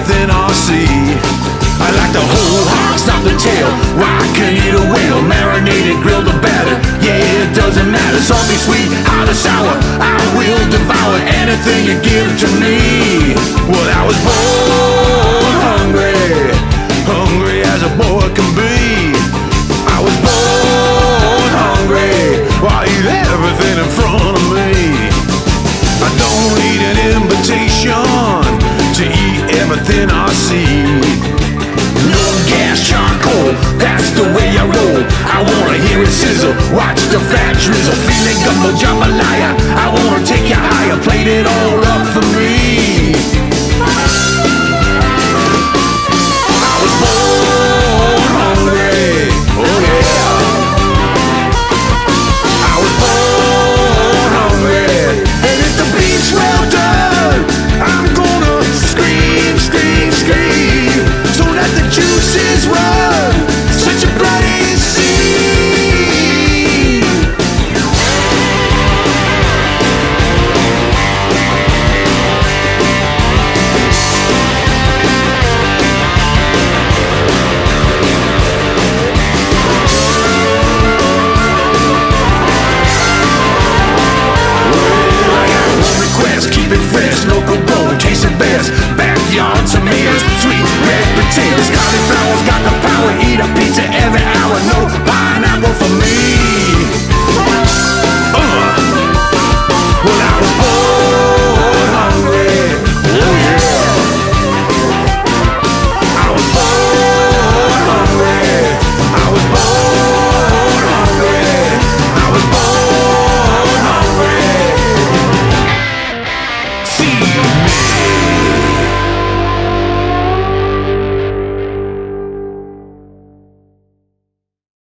everything I see. I like the whole hog, stop the tail. Why well, can eat a whale, marinated, grilled or batter. Yeah, it doesn't matter. Salty, sweet, hot or sour. I will devour anything you give to me. something I see. No gas, charcoal, that's the way I roll. I wanna hear it sizzle, watch the fat drizzle, feeling like potatoes, backyard tomatoes, sweet red potatoes.